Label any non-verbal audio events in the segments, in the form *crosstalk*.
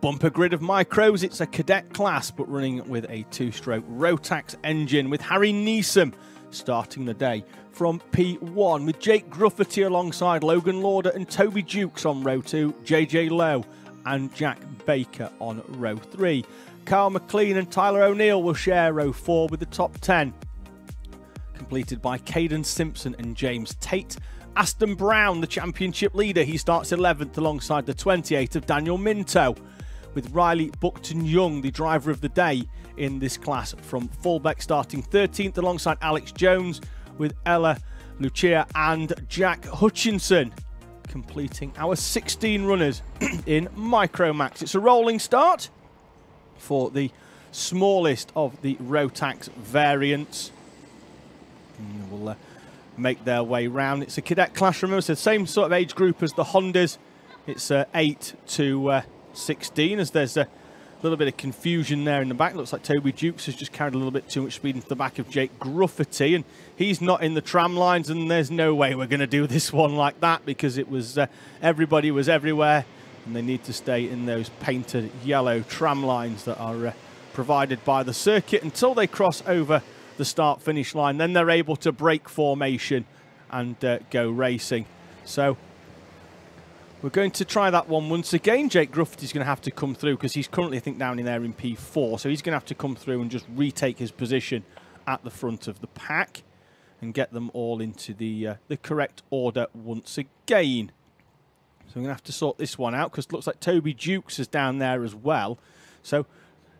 bumper grid of micros. It's a cadet class, but running with a two-stroke Rotax engine with Harry Neeson starting the day from P1 with Jake Gruffety alongside Logan Lauder and Toby Jukes on row 2, JJ Lowe and Jack Baker on row 3. Carl McLean and Tyler O'Neill will share row 4 with the top 10 completed by Caden Simpson and James Tate. Aston Brown, the championship leader, he starts 11th alongside the 28th of Daniel Minto with Riley Buckton Young, the driver of the day in this class from fullback, starting 13th alongside Alex Jones with Ella Lucia and Jack Hutchinson completing our 16 runners *clears throat* in Micromax. It's a rolling start for the smallest of the Rotax variants. And we'll uh, make their way round. It's a cadet class, remember, so the same sort of age group as the Hondas. It's uh, 8 to uh, 16 as there's a little bit of confusion there in the back. Looks like Toby Jukes has just carried a little bit too much speed into the back of Jake Gruffety, and he's not in the tram lines, and there's no way we're going to do this one like that because it was uh, everybody was everywhere, and they need to stay in those painted yellow tram lines that are uh, provided by the circuit until they cross over the start-finish line. Then they're able to break formation and uh, go racing. So we're going to try that one once again. Jake Gruffety's going to have to come through because he's currently, I think, down in there in P4. So he's going to have to come through and just retake his position at the front of the pack and get them all into the uh, the correct order once again. So I'm going to have to sort this one out because it looks like Toby Jukes is down there as well. So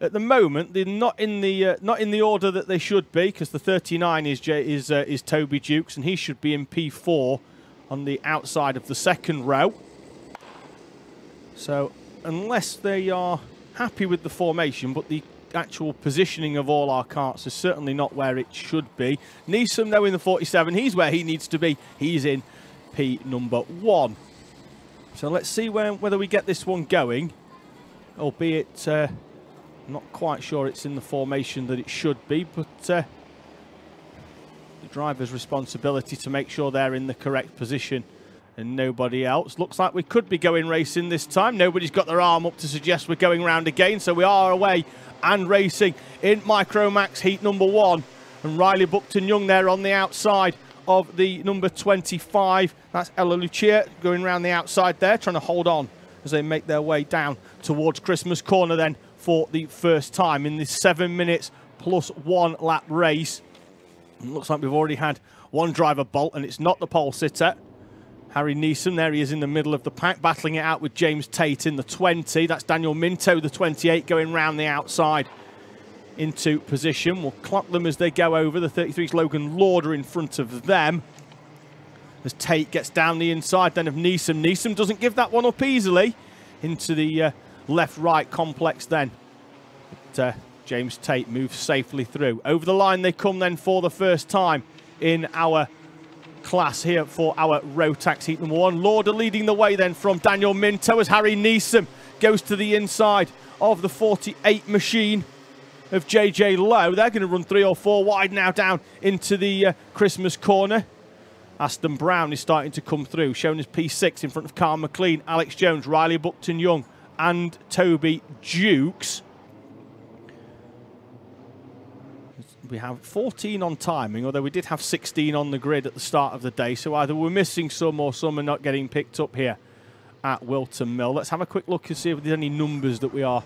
at the moment they're not in the uh, not in the order that they should be because the 39 is J is uh, is Toby Jukes and he should be in P4 on the outside of the second row. So unless they are happy with the formation, but the actual positioning of all our karts is certainly not where it should be. Neeson, though, in the 47, he's where he needs to be. He's in P number one. So let's see whether we get this one going, albeit uh, not quite sure it's in the formation that it should be, but uh, the driver's responsibility to make sure they're in the correct position and nobody else. Looks like we could be going racing this time. Nobody's got their arm up to suggest we're going round again, so we are away and racing in Micromax heat number one. And Riley Buckton Young there on the outside of the number 25. That's Ella Lucia going around the outside there, trying to hold on as they make their way down towards Christmas Corner then for the first time in this seven minutes plus one lap race. It looks like we've already had one driver bolt, and it's not the pole sitter. Harry Neeson, there he is in the middle of the pack, battling it out with James Tate in the 20. That's Daniel Minto, the 28, going round the outside into position. We'll clock them as they go over. The 33's Logan Lauder in front of them. As Tate gets down the inside then of Neeson. Neeson doesn't give that one up easily into the uh, left-right complex then. But, uh, James Tate moves safely through. Over the line they come then for the first time in our class here for our Rotax Heat number one. Lauder leading the way then from Daniel Minto as Harry Neeson goes to the inside of the 48 machine of JJ Lowe. They're going to run three or four wide now down into the uh, Christmas corner. Aston Brown is starting to come through, showing his P6 in front of Carl McLean, Alex Jones, Riley Buckton Young, and Toby Jukes. We have 14 on timing, although we did have 16 on the grid at the start of the day. So either we're missing some or some are not getting picked up here at Whilton Mill. Let's have a quick look and see if there's any numbers that we are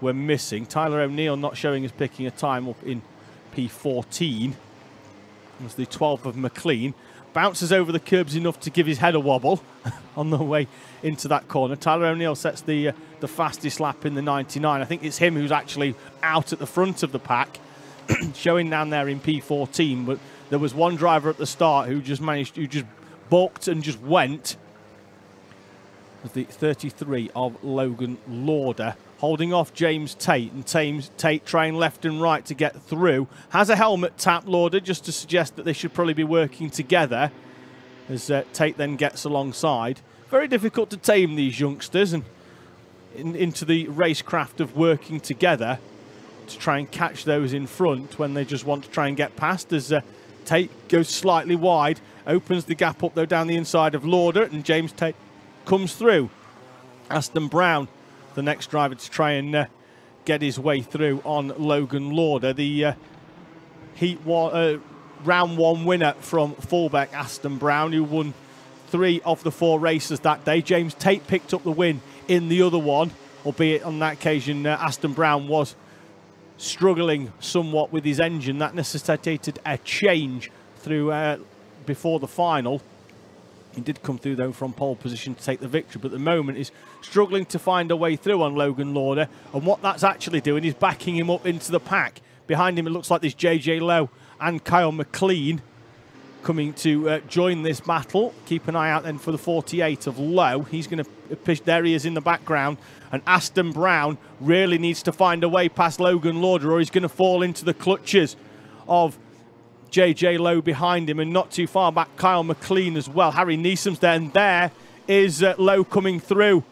we're missing. Tyler O'Neill not showing us picking a time up in P14. It was the 12th of McLean. Bounces over the curbs enough to give his head a wobble *laughs* on the way into that corner. Tyler O'Neill sets the uh, the fastest lap in the 99. I think it's him who's actually out at the front of the pack. *clears throat* showing down there in P14, but there was one driver at the start who just managed, who just balked and just went. The 33 of Logan Lauder holding off James Tate and James Tate trying left and right to get through. Has a helmet tap Lauder just to suggest that they should probably be working together as uh, Tate then gets alongside. Very difficult to tame these youngsters and in, into the racecraft of working together to try and catch those in front when they just want to try and get past as uh, Tate goes slightly wide, opens the gap up though down the inside of Lauder and James Tate comes through. Aston Brown the next driver to try and uh, get his way through on Logan Lauder. The uh, heat uh, round one winner from fullback Aston Brown, who won three of the four races that day. James Tate picked up the win in the other one, albeit on that occasion uh, Aston Brown was struggling somewhat with his engine. That necessitated a change through uh, before the final. He did come through though from pole position to take the victory, but at the moment he's struggling to find a way through on Logan Lauder. And what that's actually doing is backing him up into the pack. Behind him, it looks like there's JJ Lowe and Kyle McLean coming to uh, join this battle. Keep an eye out then for the 48 of Lowe. He's going to push. There he is in the background. And Aston Brown really needs to find a way past Logan Lauder or he's going to fall into the clutches of JJ Lowe behind him and not too far back Kyle McLean as well. Harry Neeson's there and there is uh, Lowe coming through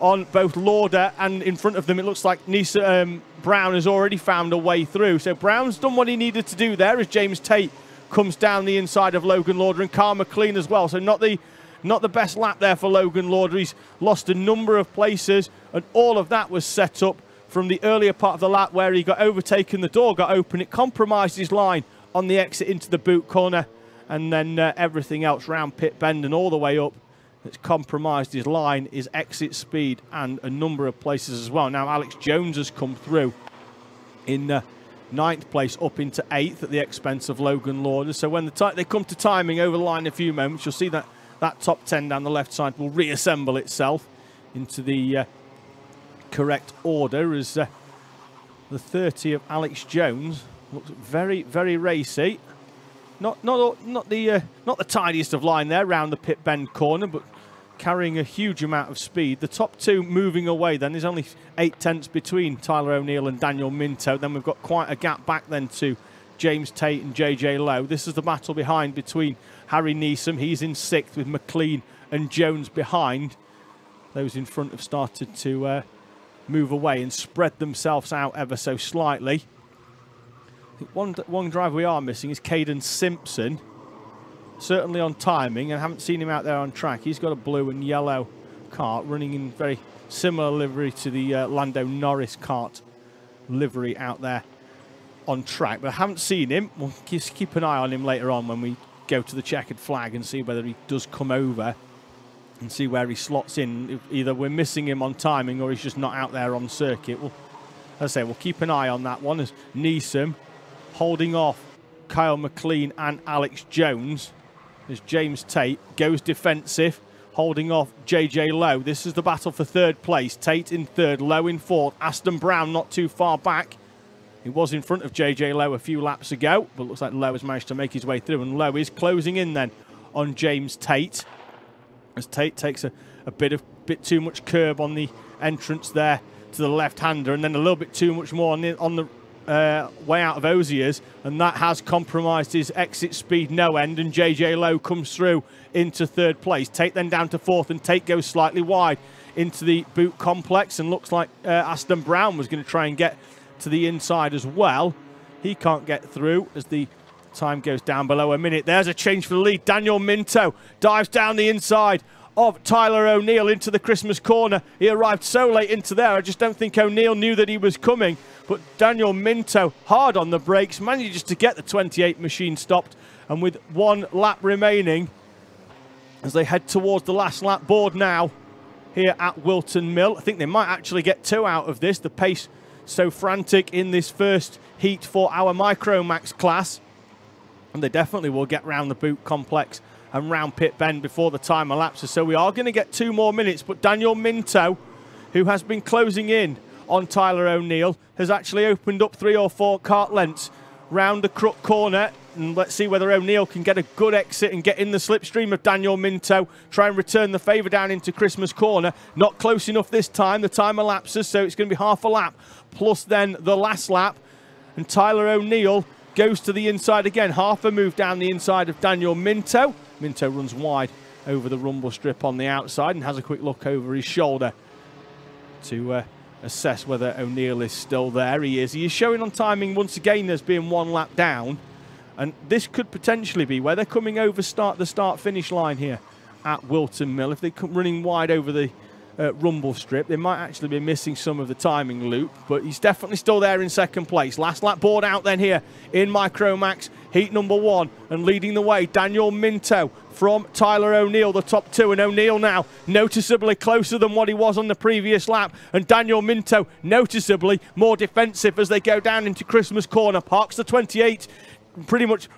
on both Lauder and in front of them it looks like Neeson, um, Brown has already found a way through. So Brown's done what he needed to do there as James Tate comes down the inside of Logan Lauder and Kyle McLean as well. So not the not the best lap there for Logan Lauder. He's lost a number of places and all of that was set up from the earlier part of the lap where he got overtaken, the door got open, it compromised his line on the exit into the boot corner, and then uh, everything else round pit bend and all the way up. It's compromised his line, his exit speed, and a number of places as well. Now, Alex Jones has come through in uh, ninth place up into eighth at the expense of Logan Lauder. So when the they come to timing over the line in a few moments, you'll see that that top 10 down the left side will reassemble itself into the uh, correct order as uh, the 30 of Alex Jones Looks very, very racy. Not, not, not the, uh, not the tidiest of line there round the pit bend corner, but carrying a huge amount of speed. The top two moving away. Then there's only eight tenths between Tyler O'Neill and Daniel Minto. Then we've got quite a gap back then to James Tate and JJ Lowe. This is the battle behind between Harry Neeson. He's in sixth with McLean and Jones behind. Those in front have started to uh, move away and spread themselves out ever so slightly one, one driver we are missing is Caden Simpson. Certainly on timing, and haven't seen him out there on track. He's got a blue and yellow kart running in very similar livery to the uh, Lando Norris kart livery out there on track. But I haven't seen him. We'll just keep an eye on him later on when we go to the checkered flag and see whether he does come over and see where he slots in. Either we're missing him on timing or he's just not out there on circuit. Well, as I say, we'll keep an eye on that one as Neeson holding off Kyle McLean and Alex Jones as James Tate goes defensive, holding off JJ Lowe. This is the battle for third place. Tate in third, Lowe in fourth. Aston Brown not too far back. He was in front of JJ Lowe a few laps ago, but looks like Lowe has managed to make his way through, and Lowe is closing in then on James Tate as Tate takes a, a bit of bit too much curb on the entrance there to the left-hander, and then a little bit too much more on the, on the uh, way out of Ozier's, and that has compromised his exit speed no end. And JJ Lowe comes through into third place. Tate then down to fourth, and Tate goes slightly wide into the boot complex, and looks like uh, Aston Brown was going to try and get to the inside as well. He can't get through as the time goes down below a minute. There's a change for the lead. Daniel Minto dives down the inside of Tyler O'Neill into the Christmas corner. He arrived so late into there, I just don't think O'Neill knew that he was coming. But Daniel Minto, hard on the brakes, manages to get the 28 machine stopped. And with one lap remaining, as they head towards the last lap board now here at Whilton Mill, I think they might actually get two out of this. The pace so frantic in this first heat for our Micromax class. And they definitely will get round the boot complex and round pit bend before the time elapses. So we are going to get two more minutes, but Daniel Minto, who has been closing in on Tyler O'Neill, has actually opened up three or four kart lengths round the crook corner. And let's see whether O'Neill can get a good exit and get in the slipstream of Daniel Minto. Try and return the favour down into Christmas corner. Not close enough this time. The time elapses, so it's going to be half a lap plus then the last lap. And Tyler O'Neill goes to the inside again. Half a move down the inside of Daniel Minto. Minto runs wide over the rumble strip on the outside and has a quick look over his shoulder to uh, assess whether O'Neill is still there. He is. He is showing on timing once again as being one lap down. And this could potentially be where they're coming over start the start finish line here at Whilton Mill. If they come running wide over the uh, rumble strip. They might actually be missing some of the timing loop, but he's definitely still there in second place. Last lap board out then here in Micromax, heat number one, and leading the way, Daniel Minto from Tyler O'Neill, the top two. And O'Neill now noticeably closer than what he was on the previous lap. And Daniel Minto noticeably more defensive as they go down into Christmas corner. Parks the 28 pretty much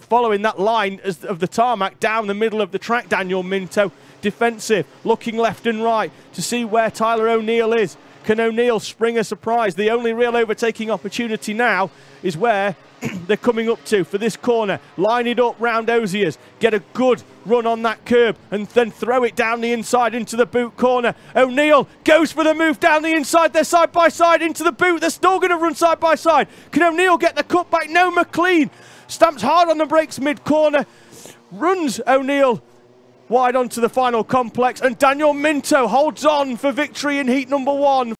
following that line of the tarmac down the middle of the track. Daniel Minto defensive, looking left and right to see where Tyler O'Neill is. Can O'Neill spring a surprise? The only real overtaking opportunity now is where *clears throat* they're coming up to for this corner. Line it up round Oziers. Get a good run on that curb and then throw it down the inside into the boot corner. O'Neill goes for the move down the inside. They're side by side into the boot. They're still going to run side by side. Can O'Neill get the cutback? No, McLean stamps hard on the brakes mid corner. Runs O'Neill wide onto the final complex and Daniel Minto holds on for victory in heat number one.